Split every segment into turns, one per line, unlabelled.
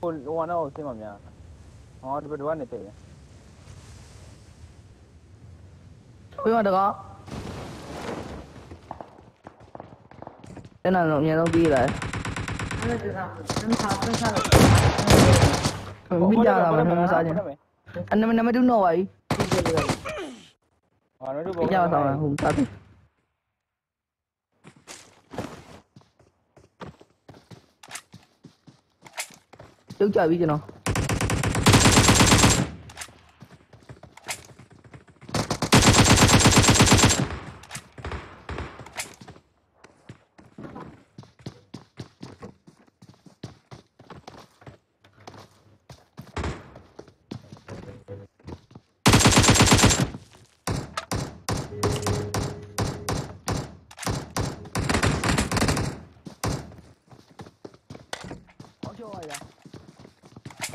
Full one hour simam ya. Hot bit one ite. Ui mà
được không? Thế là nhà đâu đi đấy. Mình biết ra là mình không sao nhỉ? Anh em mình nó mới đứng nổi. Bây giờ là hùng sao thế? ပြု
တ်
ကြပြီကျွန်တော်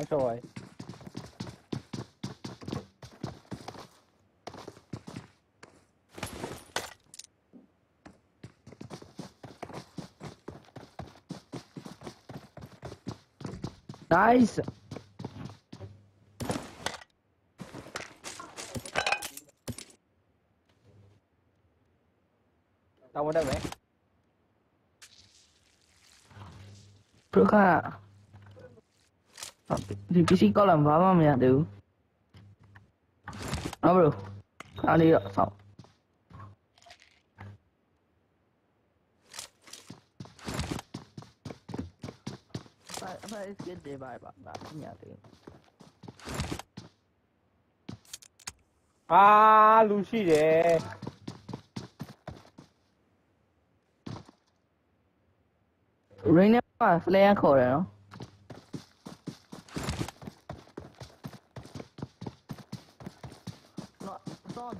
出来
，nice，
那我得买，
不卡。ဒီ PC ကောက်လာဘာမှမရသေးဘူးဟုတ်ဘူးအားလေးတော့ဆောက်ဘာဘာစကစ်ဒီဘာဘာဘာမရသေးဘူး
အာလူရှိတယ်
ရင်းနဲ့ဖလဲခေါ်တယ်နော်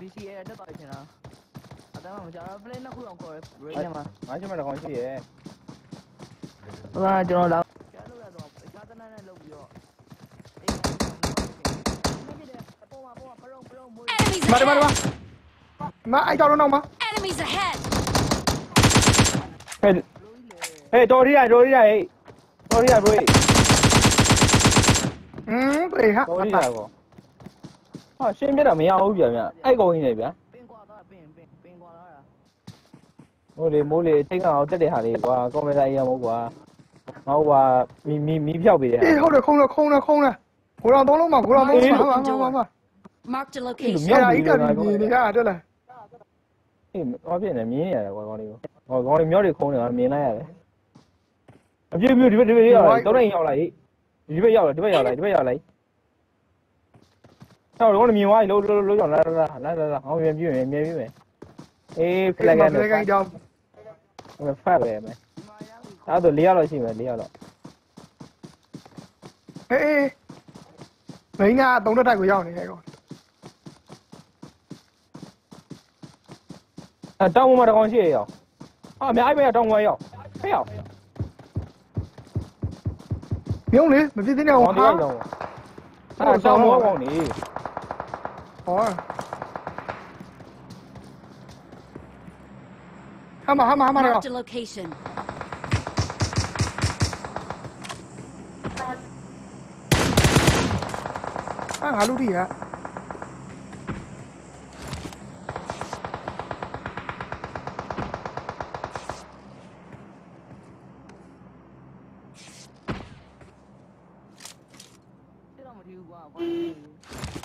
BCA တက်ပါချင်လားအတမ်းမကြာ play နှစ်ခုအောင်ခေါ်ရ rain မှာ
ငါချက်မဲ့တကောင်ရှိရဲ့
ဟိုကကျွန်တော်လာကျလို့ရတော့အခြားတနာနဲ့လုပ်ပြီးတော့အေးမဖြစ်တယ်အပေါ်မှာပေါ်မှာပရုံပရုံမွေး
မာမာမာမာအိုက်ကောင်တော့နောက်မှာ
enemies ahead
ဟဲ့ဟဲ့တော်ရီရတော်ရီရဟဲ့တော်ရီရဘရို
ဟင်းပြေဟာ
တော်ရီရကောဟောရှင်းပြတာမရဘူးဗျာဗျာအဲ့ကောင်ကြီးနေဗျာ
ပင်ကွာသားပင်ပင်ပင်ကွာသား
ဟိုလေမိုးလေထိတ်ကောင်အောင်တက်တဲ့ဟာလေးကွာကွန်ပျူတာအရင်မို့ကွာငါ့ဟိုကမီမီမီးဖြောက်ပေးတယ်ဟာ
အေးဟုတ်တယ်ခုံးတယ်ခုံးတယ်ခုံးတယ်ကိုတော်သုံးလုံးမှာကိုတော်သုံးလုံးမှာမှာမှာ
Mark the
ဒီ
location.
မြောက်ကြီးကဒီနေကတက်လာ
အေးဟောပြနေမြင်ရတယ်ကွာကောင်လေးကိုဟောကောင်လေးမြောက်တွေခုံးနေတာမြင်လိုက်ရတယ်အပြည့်ပြည့်ဒီဘက်ဒီဘက်ရောက်လာတော့နေရောက်လာဟိဒီဘက်ရောက်လာဒီဘက်ရောက်လာဒီဘက်ရောက်လာ那我的棉花，你撸撸撸掉来来来来来，我远衣
棉远棉衣，哎，来干别
干，我
发
过来呗。他都裂了行呗，裂
了。哎哎，人家东太贵
要你那
个。啊，张工嘛
这
关系也啊，棉衣张工要，不要。王立，没听见我喊。
张工王立。Or... Hammer, hammer, hammer.
Marked a location.
Ah, how Get on with
you,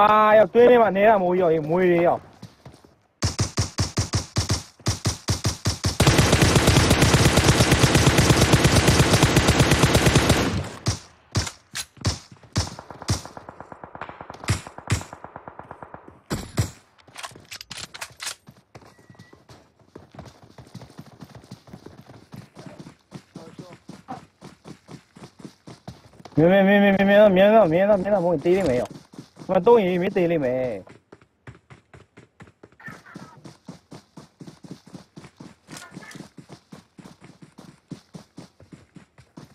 哎呀，对面那那
没药，没药。明、明、明、
明、明、明、明、明、明、明、没没没没没没有。mà มันตู้อย่างนี้ไม่ตีเลยแม่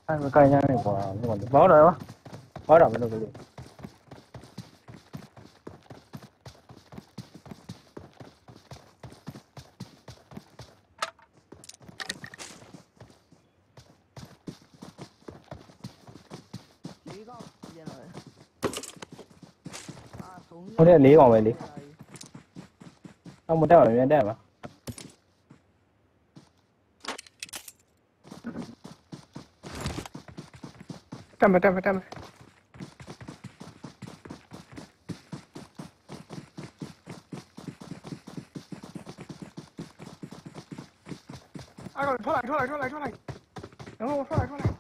ai mà cay nhang này quả nó còn báo rồi quá báo đỏ bên đâu cái gì Đi con, giờ rồi 我得躲我怀里，他没得我这边吧。干站干站干站住！狗出来出来出来出来，会我出来出来。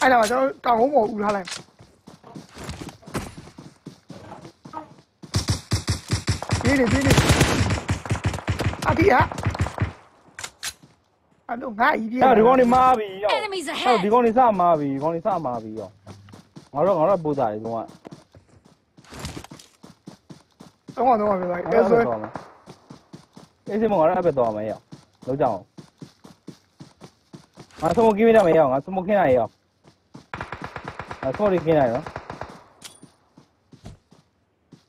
အဲ့တော့
ကျွန်တော်
တောင်ကုန်းပေါ်
ဦးထားလိုက်ပြေးနေပြေးနေအပြည့်ဟာအဲ့တော့ငါကြီးပြေး
ဒီကောင်နေမားပြီရော
ဟော
ဒီကောင်နေစမားပြီဒီကောင်နေစမားပြီရောငါတို့ငါတို့ပို့တာတွေတော့
တော့တော့ပြေးလိုက်
အဲ့ဆိုအဲ့ဒီမော်ရအဲ့ပဲတော့မယ်ရောလောက်ကြအောင်ငါစမုတ်ကင်းမရမယ်ရောငါစမုတ်ခင်းရရောအဆော်ရီခင်းနိုင်နော်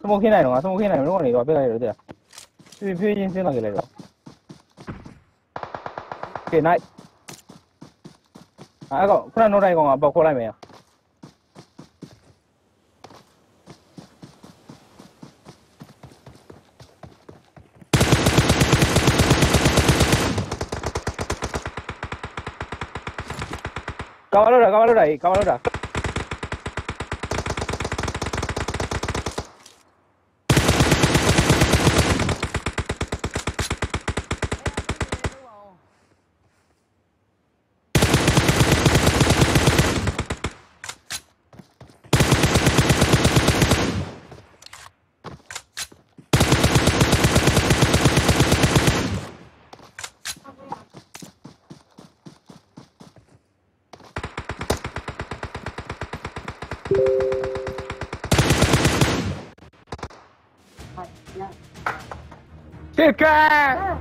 စမုတ်ခင်းနိုင်တော့ငါစမုတ်ခင်းနိုင်တော့ငါနေတော့ပြလိုက်ရတော့တဲ့ဖြည်းဖြည်းချင်းဆင်းလာကြလိုက်တော့ကဲ night အဲ့ကောင်ခုနနောက်တိုင်းကောင်ကပေါက်ခေါ်လိုက်မယ်ကာမလို့တာကာမလို့တာကြီးကာမလို့တာ
Chica!